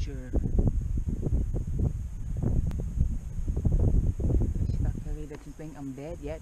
sure. It's not really that you think I'm dead yet.